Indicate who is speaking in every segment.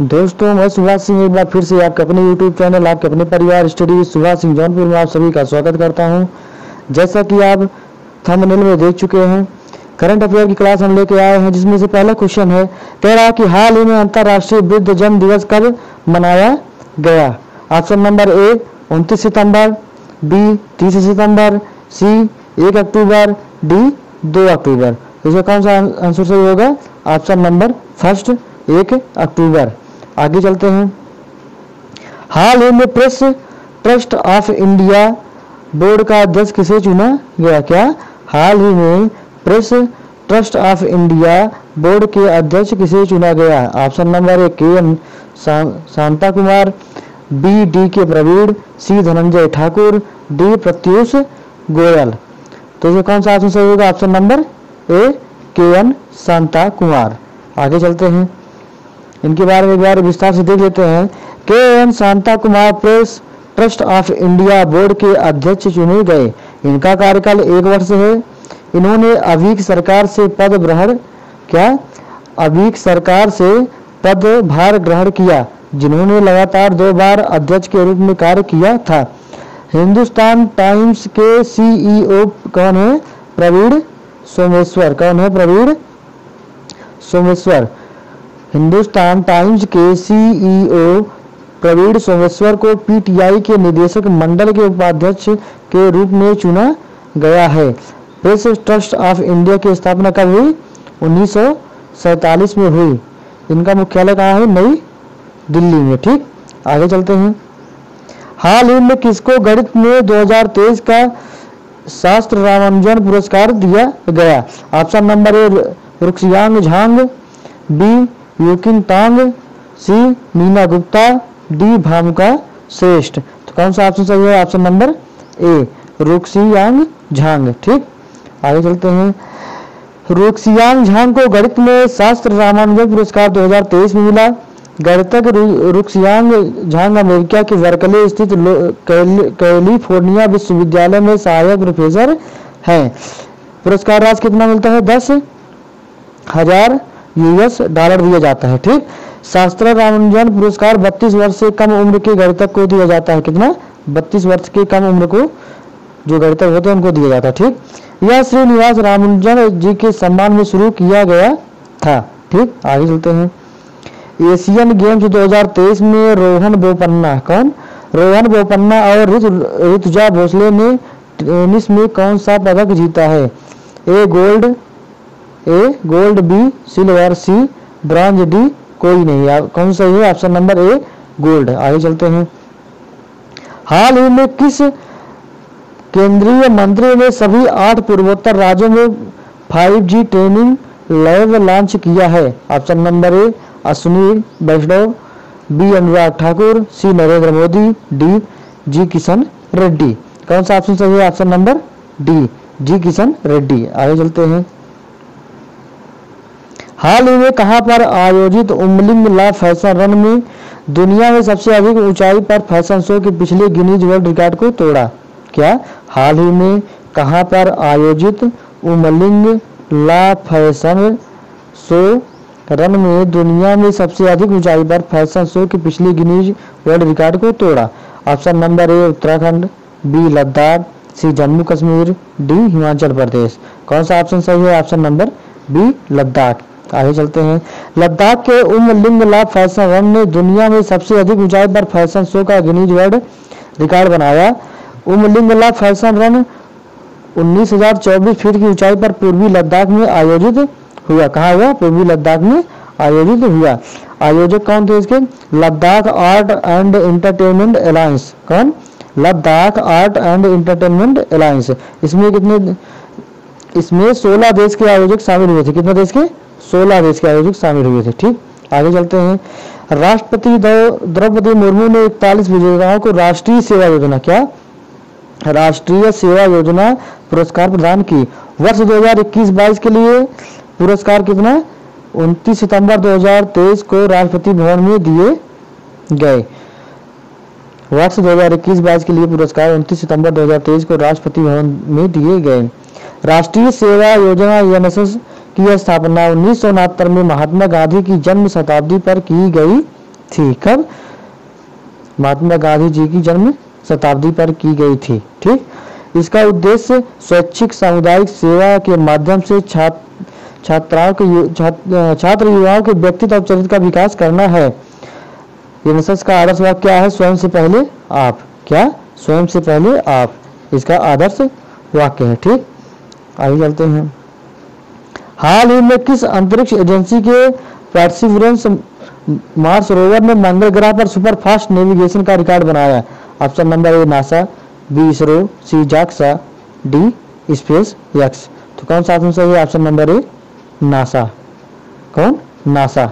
Speaker 1: दोस्तों, मैं सुभाष सिंह एक बार फिर से आपके अपने YouTube चैनल आपके अपने परिवार स्टडी सुभाष सिंह जौनपुर में आप सभी का स्वागत करता हूँ। जैसा कि आप थंबनेल में देख चुके हैं करंट अफेयर की क्लास हम लेके आए हैं, जिसमें से पहला क्वेश्चन है, कह रहा कि हाल ही में अंतर्राष्ट्रीय वृद्ध जन्म दिवस कब मनाया गया? ऑप्शन नंबर ए उनतीस सितंबर बी तीस सितंबर सी एक अक्टूबर डी दो अक्टूबर। इसमें कौन सा आंसर सही होगा? ऑप्शन नंबर फ़र्स्ट एक अक्टूबर। आगे चलते हैं। हाल ही में press trust of India board का अध्यक्ष किसे चुना गया? क्या? हाल ही में press trust of India board के अध्यक्ष किसे चुना गया? Option number A, K N Shanta Kumar, B, D, K Praveen, C, Dhananjay Thakur, D, Pratyush Goyal. तो ये कौन सा ऑप्शन सही होगा? Option number A, K N Shanta Kumar. आगे चलते हैं। इनके बारे में एक बार विस्तार से देख लेते हैं। K N Shanta Kumar press trust of India board के अध्यक्ष चुने गए। इनका कार्यकाल एक वर्ष है। इन्होंने अभी सरकार से पद ग्रहण क्या। अभी सरकार से पद भार ग्रहण किया, जिन्होंने लगातार दो बार अध्यक्ष के रूप में कार्य किया था। हिंदुस्तान टाइम्स के सीईओ कौन है? प्रवीण सोमेश्वर। कौन है प्रवीण? सोमेश्वर। हिंदुस्तान टाइम्स के सीईओ प्रवीण सोमेश्वर को पीटीआई के निदेशक मंडल के उपाध्यक्ष के रूप में चुना गया है। प्रेस ट्रस्ट ऑफ़ इंडिया की स्थापना कब हुई? उन्नीस में हुई। इनका मुख्यालय कहाँ है? नई दिल्ली में। ठीक? आगे चलते हैं। हाल ही में किसको गणित में 2023 का शास्त्र रामानुजन पुरस्कार दिया गया? Option number A Ruixiang Zhang, B Yunqing Tang C, Meena Gupta, D Bhamuka Shrestha. तो कौन सा ऑप्शन सही है? Option number A Ruixiang Zhang. ठीक? आगे चलते हैं। रुक्सियांग झांग को गणित में शास्त्र रामानुजन पुरस्कार 2023 में मिला। गणितक रुक्सियांग झांग अमेरिका के वर्कले स्थित कैलिफ़ोर्निया विश्वविद्यालय में सहायक प्रोफेसर हैं। पुरस्कार राशि कितना मिलता है? दस हज़ार यूएस डॉलर दिया जाता है, ठीक? शास्त्र रामानुजन पुरस्कार 32 वर्ष से कम उम्र के गणितक को दिया जाता है। कितना? 32 वर्ष के कम उम्र को जो गणितक होते हैं, उनको दिया जाता है, ठीक? यह श्रीनिवास रामानुजन जी के सम्मान में शुरू किया गया था, ठीक? आगे चलते हैं। एशियन गेम्स 2023 में रोहन बोपन्ना, कौन? रोहन बोपन्ना और ऋतुजा भोसले ने टेनिस में कौन सा पदक जीता है? A, gold A gold B silver C bronze D कोई नहीं। कौन सा है? ऑप्शन नंबर ए गोल्ड आगे चलते हैं। हाल ही में किस केंद्रीय मंत्री ने सभी आठ पूर्वोत्तर राज्यों में 5G ट्रेनिंग लैब लॉन्च किया है? Option number A Ashwini, Vaishnaw B Anurag Thakur C Narendra Modi D G Kishan Reddy. कौन सा ऑप्शन सही है? Option number D G Kishan Reddy. आगे चलते हैं। हाल ही में कहाँ पर आयोजित उमलिंग ला फ़ैशन रन में दुनिया में सबसे अधिक ऊंचाई पर फ़ैशन शो के पिछले गिनीज वर्ल्ड रिकॉर्ड को तोड़ा। क्या हाल ही में कहाँ पर आयोजित Umling La fashion show run में दुनिया में सबसे अधिक ऊंचाई पर फ़ैशन शो के पिछले गिनीज वर्ल्ड रिकॉर्ड को तोड़ा? Option number A, Uttarakhand, B, Ladakh, C, Jammu Kashmir, D, Himachal Pradesh. कौन सा ऑप्शन सही है? Option number B, Ladakh. आगे चलते हैं। लद्दाख के उम लिंग लाभ फ़ैशन रन ने दुनिया में सबसे अधिक ऊंचाई पर फ़ैशन शो का गिनीज वर्ल्ड रिकॉर्ड बनाया। उम लिंग लाभ फ़ैशन रन 19,024 फीट की ऊंचाई पर पूर्वी लद्दाख में आयोजित हुआ। कहा हुआ? पूर्वी लद्दाख में आयोजित हुआ। आयोजक कौन थे इसके? Ladakh art and entertainment alliance. कौन? Ladakh art and entertainment alliance. इसमें कितने इसमें 16 देश के आयोजक शामिल हुए थे। कितने देश के? 16 देश के आयोजक शामिल हुए थे, ठीक? आगे चलते हैं। राष्ट्रपति द्रौपदी मुर्मू ने इकतालीस विजेताओं को राष्ट्रीय सेवा योजना, क्या? राष्ट्रीय सेवा योजना पुरस्कार प्रदान की। वर्ष 2021-22 के लिए पुरस्कार कितना? 29 सितंबर 2023 को राष्ट्रपति भवन में दिए गए। वर्ष 2021-22 के लिए पुरस्कार 29 सितंबर 2023 को राष्ट्रपति भवन में दिए गए। राष्ट्रीय सेवा योजना एनएसएस की स्थापना उन्नीस में महात्मा गांधी की जन्म शताब्दी पर की गई थी। कब? महात्मा गांधी जी की जन्म शताब्दी पर की गई थी, ठीक? इसका उद्देश्य स्वैच्छिक सामुदायिक सेवा के माध्यम से छात्र छात्राओं के छात्र युवाओं के व्यक्तित्व और चरित्र का विकास करना है। का आदर्श वाक्य क्या है? स्वयं से पहले आप। क्या? स्वयं से पहले आप। इसका आदर्श वाक्य है, ठीक? आगे चलते हैं। हाल ही में किस अंतरिक्ष एजेंसी के परसिवरेंस मार्स रोवर ने मंगल ग्रह पर सुपरफास्ट नेविगेशन का रिकॉर्ड बनाया option number A NASA B ISRO C JAXA D SpaceX तो कौन सा ऑप्शन सही है? ऑप्शन नंबर ए नासा कौन? नासा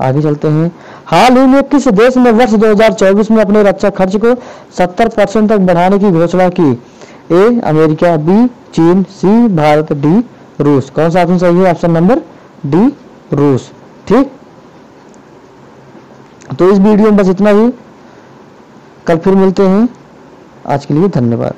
Speaker 1: आगे चलते हैं। हाल ही में किस देश ने वर्ष 2024 में अपने रक्षा खर्च को 70 परसेंट तक बढ़ाने की घोषणा की? ए अमेरिका बी चीन सी भारत डी रूस। कौन सा ऑप्शन सही है? ऑप्शन नंबर डी रूस। ठीक? तो इस वीडियो में बस इतना ही। कल फिर मिलते हैं। आज के लिए धन्यवाद।